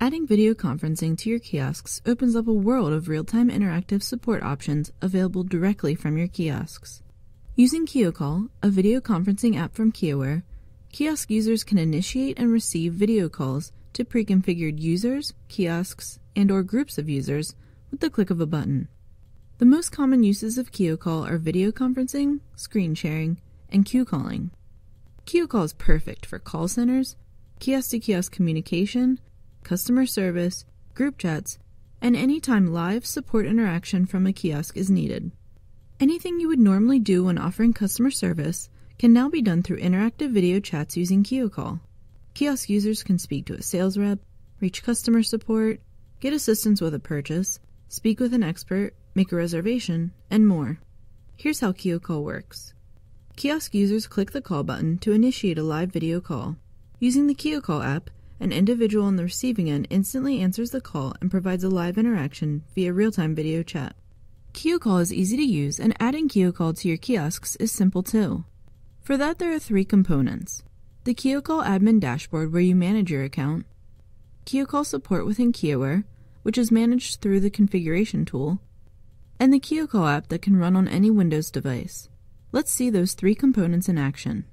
Adding video conferencing to your kiosks opens up a world of real-time interactive support options available directly from your kiosks. Using KioCall, a video conferencing app from KioWare, kiosk users can initiate and receive video calls to pre-configured users, kiosks, and or groups of users with the click of a button. The most common uses of KioCall are video conferencing, screen sharing, and queue calling. KioCall is perfect for call centers, kiosk to kiosk communication, customer service, group chats, and anytime live support interaction from a kiosk is needed. Anything you would normally do when offering customer service can now be done through interactive video chats using KioCall. Kiosk users can speak to a sales rep, reach customer support, get assistance with a purchase, speak with an expert, make a reservation, and more. Here's how KioCall works. Kiosk users click the call button to initiate a live video call. Using the KioCall app, an individual on the receiving end instantly answers the call and provides a live interaction via real-time video chat. KioCall is easy to use and adding KioCall to your kiosks is simple too. For that there are three components. The KioCall admin dashboard where you manage your account, KioCall support within KioWare, which is managed through the configuration tool, and the KioCall app that can run on any Windows device. Let's see those three components in action.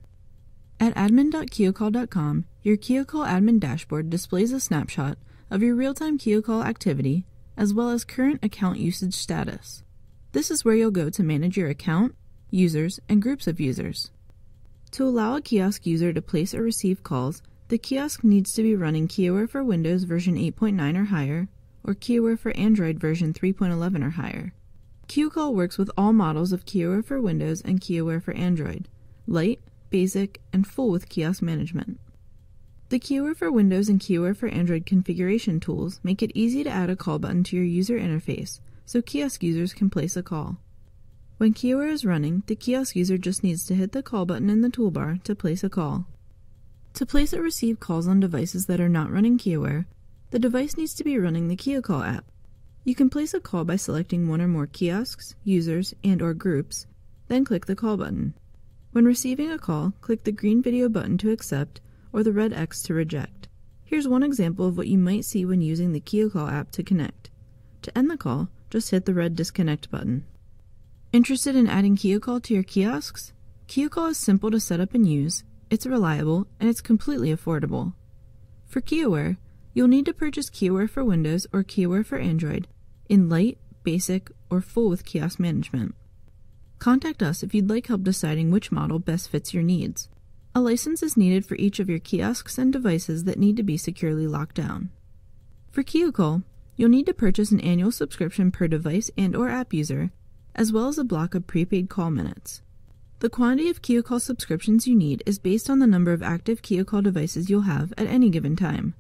At admin.kiocall.com, your KioCall admin dashboard displays a snapshot of your real-time KioCall activity as well as current account usage status. This is where you'll go to manage your account, users, and groups of users. To allow a kiosk user to place or receive calls, the kiosk needs to be running KioWare for Windows version 8.9 or higher, or KioWare for Android version 3.11 or higher. KioCall works with all models of KioWare for Windows and KioWare for Android, light, basic, and full with kiosk management. The KioWare for Windows and KioWare for Android configuration tools make it easy to add a call button to your user interface so kiosk users can place a call. When KioWare is running, the kiosk user just needs to hit the call button in the toolbar to place a call. To place or receive calls on devices that are not running KioWare, the device needs to be running the KioCall app. You can place a call by selecting one or more kiosks, users, and or groups, then click the call button. When receiving a call, click the green video button to accept or the red X to reject. Here's one example of what you might see when using the KioCall app to connect. To end the call, just hit the red disconnect button. Interested in adding KioCall to your kiosks? KioCall is simple to set up and use, it's reliable, and it's completely affordable. For KioWare, you'll need to purchase KioWare for Windows or KioWare for Android in light, basic, or full with kiosk management. Contact us if you'd like help deciding which model best fits your needs. A license is needed for each of your kiosks and devices that need to be securely locked down. For KioCall, you'll need to purchase an annual subscription per device and or app user, as well as a block of prepaid call minutes. The quantity of KioCall subscriptions you need is based on the number of active KioCall devices you'll have at any given time.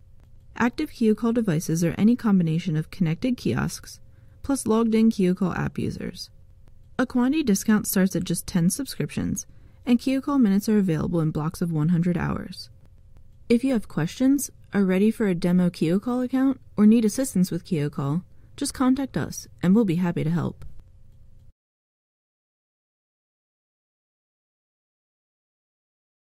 Active KioCall devices are any combination of connected kiosks plus logged in KioCall app users. A quantity discount starts at just 10 subscriptions, and KioCall minutes are available in blocks of 100 hours. If you have questions, are ready for a demo KioCall account, or need assistance with KioCall, just contact us and we'll be happy to help.